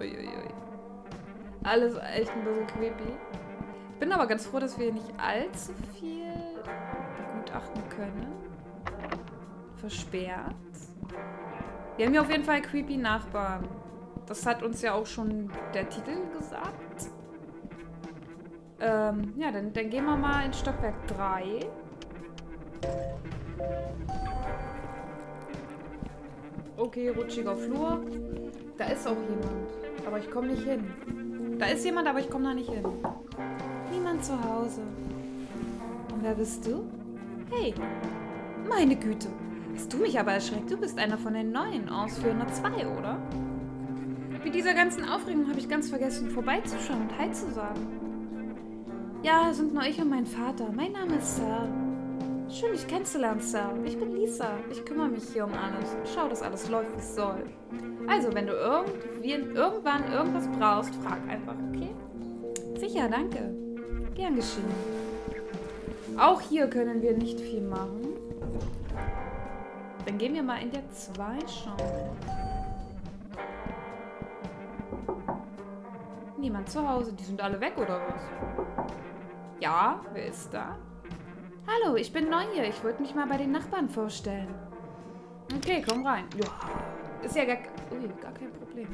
Uiuiui. Alles echt ein bisschen creepy. Ich bin aber ganz froh, dass wir nicht allzu viel begutachten können. Versperrt. Wir haben hier auf jeden Fall creepy Nachbarn. Das hat uns ja auch schon der Titel gesagt. Ähm, ja, dann, dann gehen wir mal in Stockwerk 3. Okay, rutschiger Flur. Da ist auch jemand. Aber ich komme nicht hin. Da ist jemand, aber ich komme da nicht hin. Niemand zu Hause. Und wer bist du? Hey, meine Güte. Hast du mich aber erschreckt? Du bist einer von den neuen aus 402, oder? Mit dieser ganzen Aufregung habe ich ganz vergessen, vorbeizuschauen und Hi zu sagen. Ja, sind nur ich und mein Vater. Mein Name ist Sir. Schön, dich kennenzulernen, Sir. Ich bin Lisa. Ich kümmere mich hier um alles. Schau, dass alles läuft, wie es soll. Also, wenn du irgendwie, irgendwann irgendwas brauchst, frag einfach, okay? Sicher, danke. Gern geschehen. Auch hier können wir nicht viel machen. Dann gehen wir mal in der 2 schauen. Niemand zu Hause. Die sind alle weg, oder was? Ja, wer ist da? Hallo, ich bin neu hier. Ich wollte mich mal bei den Nachbarn vorstellen. Okay, komm rein. Ja, ist ja gar, ui, gar kein Problem.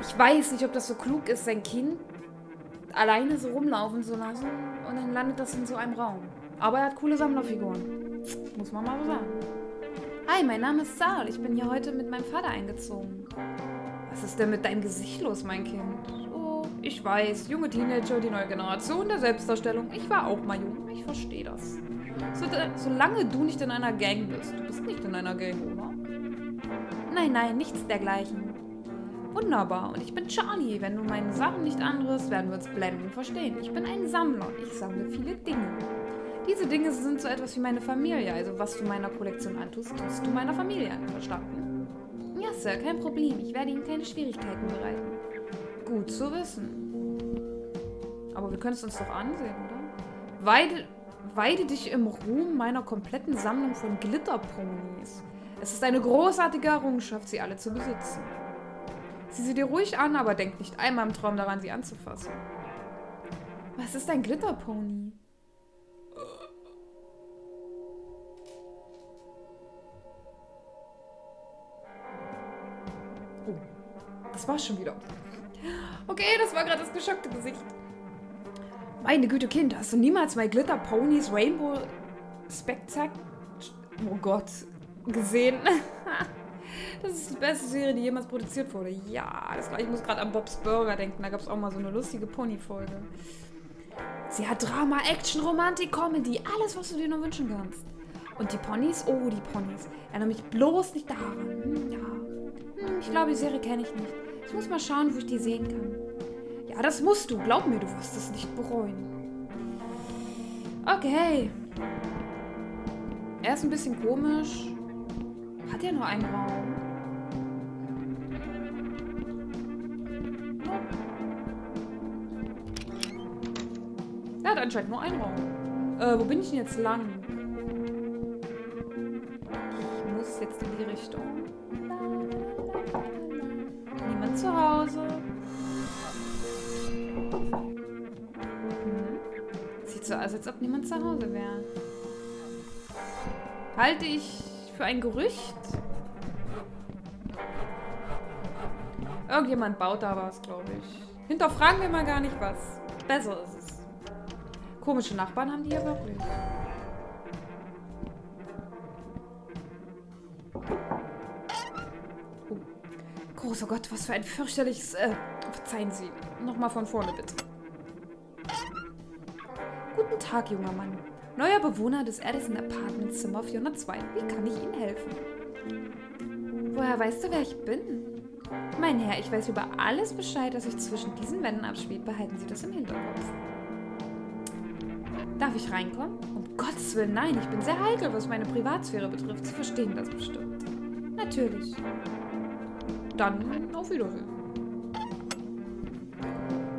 Ich weiß nicht, ob das so klug ist, sein Kind alleine so rumlaufen zu lassen und dann landet das in so einem Raum. Aber er hat coole Sammlerfiguren. Muss man mal so sagen. Hi, mein Name ist Saul. Ich bin hier heute mit meinem Vater eingezogen. Was ist denn mit deinem Gesicht los, mein Kind? Ich weiß. Junge Teenager, die neue Generation der Selbstdarstellung. Ich war auch mal jung. Ich verstehe das. So, solange du nicht in einer Gang bist. Du bist nicht in einer Gang, oder? Nein, nein, nichts dergleichen. Wunderbar. Und ich bin Charlie. Wenn du meine Sachen nicht anrührst, werden wir uns blenden verstehen. Ich bin ein Sammler. Ich sammle viele Dinge. Diese Dinge sind so etwas wie meine Familie. Also was du meiner Kollektion antust, tust du meiner Familie an. Verstanden? Ja, Sir, kein Problem. Ich werde Ihnen keine Schwierigkeiten bereiten. Gut zu wissen. Aber wir können es uns doch ansehen, oder? Weide, weide dich im Ruhm meiner kompletten Sammlung von Glitterponys. Es ist eine großartige Errungenschaft, sie alle zu besitzen. Sieh sie dir ruhig an, aber denk nicht einmal im Traum daran, sie anzufassen. Was ist ein Glitterpony? Oh, das war's schon wieder. Okay, das war gerade das geschockte Gesicht. Meine Güte, Kind, hast du niemals My Glitter Ponies Rainbow Spectac... Oh Gott, gesehen? Das ist die beste Serie, die jemals produziert wurde. Ja, das. Ich muss gerade an Bob's Burger denken. Da gab es auch mal so eine lustige Pony-Folge. Sie hat Drama, Action, Romantik, Comedy. Alles, was du dir nur wünschen kannst. Und die Ponys? Oh, die Ponys. Erinnere mich bloß nicht daran. Ja. Hm, ich glaube, die Serie kenne ich nicht. Ich muss mal schauen, wo ich die sehen kann. Ja, das musst du. Glaub mir, du wirst es nicht bereuen. Okay. Er ist ein bisschen komisch. Hat er nur einen Raum? Er hat anscheinend nur einen Raum. Äh, wo bin ich denn jetzt lang? Ich muss jetzt in die Richtung. Als ob niemand zu Hause wäre. Halte ich für ein Gerücht? Irgendjemand baut da was, glaube ich. Hinterfragen wir mal gar nicht was. Besser ist es. Komische Nachbarn haben die hier wirklich. Oh. Großer Gott, was für ein fürchterliches... Äh, verzeihen Sie. Nochmal von vorne, bitte. Guten Tag, junger Mann. Neuer Bewohner des Edison Apartment Zimmer 402. Wie kann ich Ihnen helfen? Woher weißt du, wer ich bin? Mein Herr, ich weiß über alles Bescheid, das sich zwischen diesen Wänden abspielt. Behalten Sie das im Hinterkopf. Darf ich reinkommen? Um Gottes Willen, nein. Ich bin sehr heikel, was meine Privatsphäre betrifft. Sie verstehen das bestimmt. Natürlich. Dann auf Wiedersehen.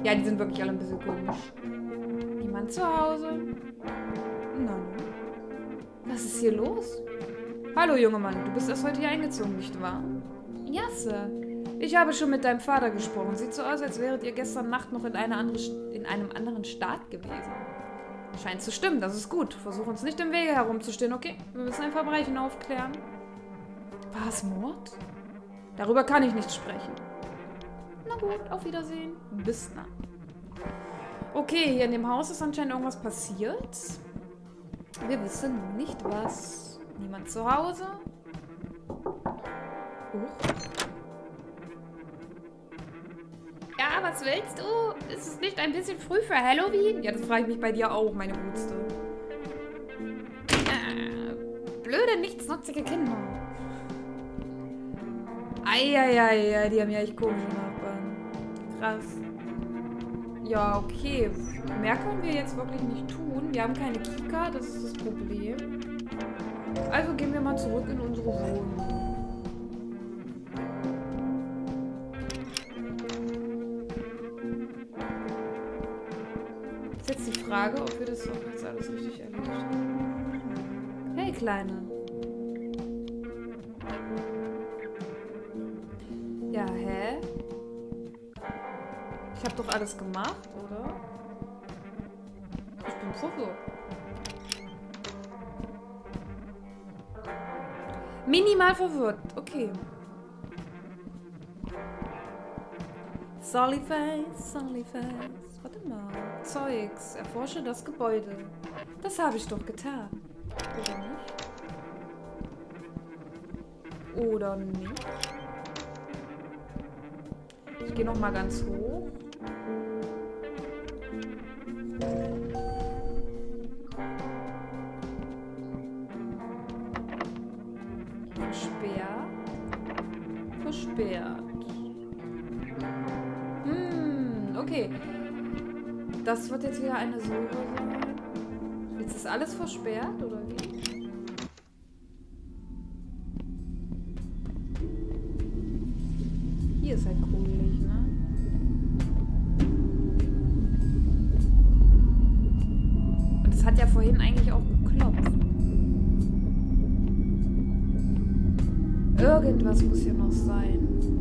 Ja, die sind wirklich alle ein bisschen komisch. Niemand zu Hause. Nein. Was ist hier los? Hallo, junger Mann. Du bist erst heute hier eingezogen, nicht wahr? Ja, Sir. Ich habe schon mit deinem Vater gesprochen. Sieht so aus, als wäret ihr gestern Nacht noch in, andere, in einem anderen Staat gewesen. Scheint zu stimmen, das ist gut. Versuch uns nicht im Wege herumzustehen, okay? Wir müssen ein Verbrechen aufklären. War es Mord? Darüber kann ich nicht sprechen. Na gut, auf Wiedersehen. Bis dann. Okay, hier in dem Haus ist anscheinend irgendwas passiert. Wir wissen nicht was. Niemand zu Hause. Huch. Ja, was willst du? Ist es nicht ein bisschen früh für Halloween? Ja, das frage ich mich bei dir auch, meine Gutste. Äh, blöde, nichtsnutzige Kinder. Eieiei, die haben ja echt komische Nachbarn. Krass. Ja, okay. Mehr können wir jetzt wirklich nicht tun. Wir haben keine Kika, das ist das Problem. Also gehen wir mal zurück in unsere Wohnung. Ist jetzt die Frage, ob wir das auch jetzt alles richtig erledigt haben. Hey, Kleine. Doch alles gemacht, oder? Ich bin verwirrt. Minimal verwirrt. Okay. Sollyface, Sollyface. Warte mal. Zeugs. Erforsche das Gebäude. Das habe ich doch getan. Oder nicht? Oder nicht? Ich gehe noch mal ganz hoch. Versperrt. Versperrt. Hm, okay. Das wird jetzt wieder eine Suche sein. Jetzt ist alles versperrt, oder wie? Hier ist halt kugelig, Irgendwas muss hier noch sein.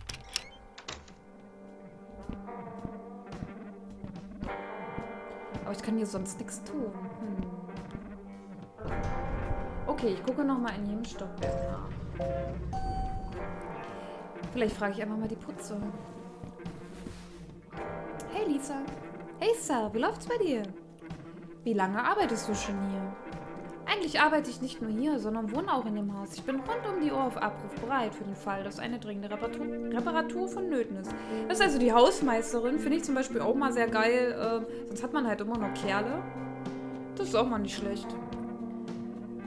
Aber ich kann hier sonst nichts tun. Hm. Okay, ich gucke noch mal in jedem Stockwerk nach. Vielleicht frage ich einfach mal die Putze. Hey Lisa. Hey Sal, wie läuft's bei dir? Wie lange arbeitest du schon hier? Eigentlich arbeite ich nicht nur hier, sondern wohne auch in dem Haus. Ich bin rund um die Uhr auf Abruf bereit für den Fall, dass eine dringende Reparatur, Reparatur vonnöten ist. Das ist also die Hausmeisterin, finde ich zum Beispiel auch mal sehr geil. Äh, sonst hat man halt immer nur Kerle. Das ist auch mal nicht schlecht.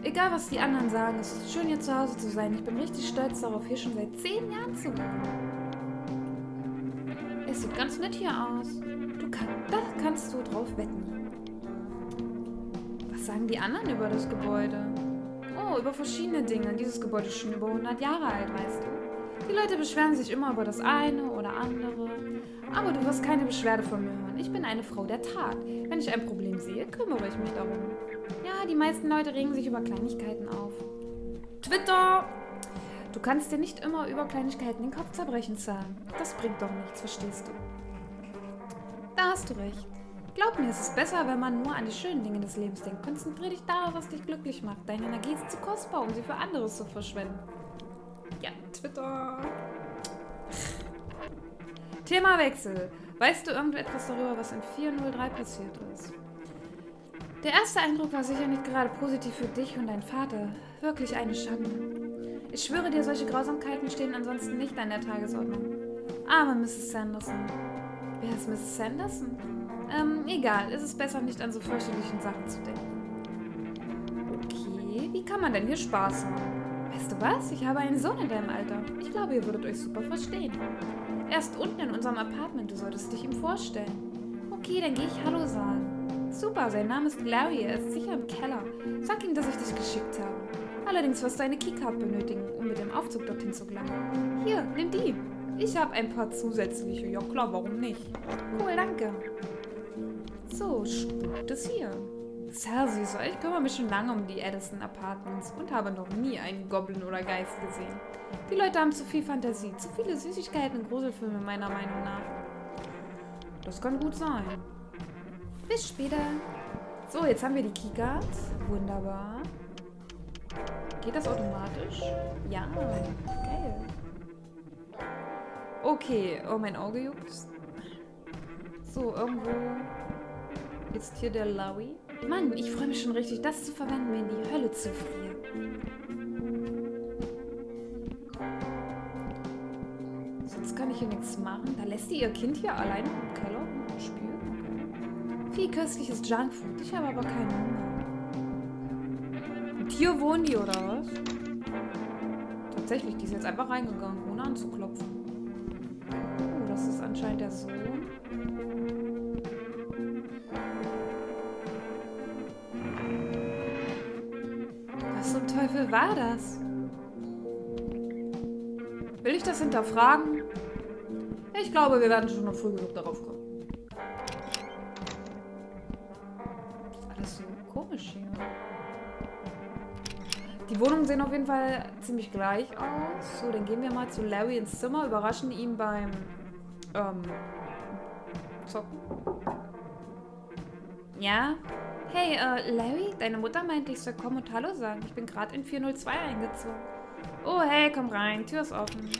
Egal, was die anderen sagen, es ist schön, hier zu Hause zu sein. Ich bin richtig stolz darauf, hier schon seit zehn Jahren zu wohnen. Es sieht ganz nett hier aus. Du kann, da kannst du drauf wetten. Sagen die anderen über das Gebäude? Oh, über verschiedene Dinge. Dieses Gebäude ist schon über 100 Jahre alt, weißt du. Die Leute beschweren sich immer über das eine oder andere. Aber du wirst keine Beschwerde von mir hören. Ich bin eine Frau der Tat. Wenn ich ein Problem sehe, kümmere ich mich darum. Ja, die meisten Leute regen sich über Kleinigkeiten auf. Twitter! Du kannst dir nicht immer über Kleinigkeiten den Kopf zerbrechen, Sam. Das bringt doch nichts, verstehst du? Da hast du recht. Glaub mir, es ist besser, wenn man nur an die schönen Dinge des Lebens denkt. Konzentrier dich darauf, was dich glücklich macht. Deine Energie ist zu kostbar, um sie für anderes zu verschwenden. Ja, Twitter. Themawechsel. Weißt du irgendetwas darüber, was in 403 passiert ist? Der erste Eindruck war sicher nicht gerade positiv für dich und deinen Vater. Wirklich eine Schande. Ich schwöre dir, solche Grausamkeiten stehen ansonsten nicht an der Tagesordnung. Arme Mrs. Sanderson. Wer ist Mrs. Sanderson? Ähm, egal. Es ist besser, nicht an so fürchterlichen Sachen zu denken. Okay, wie kann man denn hier Spaß haben? Weißt du was? Ich habe einen Sohn in deinem Alter. Ich glaube, ihr würdet euch super verstehen. Er ist unten in unserem Apartment. Du solltest dich ihm vorstellen. Okay, dann gehe ich Hallo sagen. Super, sein Name ist Larry. Er ist sicher im Keller. Sag ihm, dass ich dich geschickt habe. Allerdings wirst du eine Keycard benötigen, um mit dem Aufzug dorthin zu gelangen. Hier, nimm die. Ich habe ein paar zusätzliche. Ja klar, warum nicht? Cool, danke. So, spukt es hier. Sehr süß. Ich kümmere mich schon lange um die Edison Apartments und habe noch nie einen Goblin oder Geist gesehen. Die Leute haben zu viel Fantasie, zu viele Süßigkeiten und Gruselfilme meiner Meinung nach. Das kann gut sein. Bis später. So, jetzt haben wir die Keycards. Wunderbar. Geht das automatisch? Ja, geil. Okay, oh, mein Auge juckt. So, irgendwo ist hier der Lowy. Mann, ich freue mich schon richtig, das zu verwenden, mir in die Hölle zu frieren. Sonst kann ich hier nichts machen. Da lässt die ihr Kind hier allein im Keller spielen. Viel köstliches Junkfood. Ich habe aber keinen Hunger. Und hier wohnen die, oder was? Tatsächlich, die ist jetzt einfach reingegangen, ohne anzuklopfen. Anscheinend der Sohn. Teufel war das? Will ich das hinterfragen? Ich glaube, wir werden schon noch früh genug darauf kommen. ist alles so komisch hier. Die Wohnungen sehen auf jeden Fall ziemlich gleich aus. So, dann gehen wir mal zu Larry ins Zimmer, überraschen ihn beim ähm, Zocken. Ja, Hey, äh, Larry, deine Mutter meinte, ich soll kommen und Hallo sagen. Ich bin gerade in 402 eingezogen. Oh, hey, komm rein. Tür ist offen.